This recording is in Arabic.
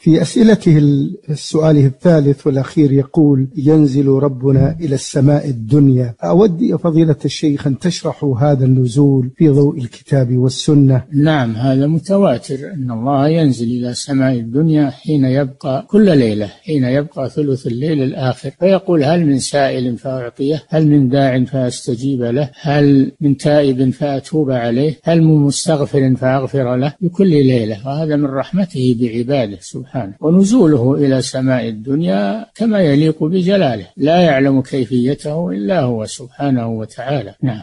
في أسئلته السؤال الثالث والأخير يقول ينزل ربنا إلى السماء الدنيا. أود يا فضيلة الشيخ أن تشرحوا هذا النزول في ضوء الكتاب والسنة. نعم هذا متواتر أن الله ينزل إلى سماء الدنيا حين يبقى كل ليلة حين يبقى ثلث الليل الآخر. فيقول هل من سائل فأعطيه؟ هل من داع فأستجيب له؟ هل من تائب فأتوب عليه؟ هل من مستغفر فأغفر له؟ بكل ليلة. وهذا من رحمته بعباده سبحانه. ونزوله إلى سماء الدنيا كما يليق بجلاله. لا يعلم كيفيته إلا هو سبحانه وتعالى. نعم.